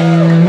Yeah.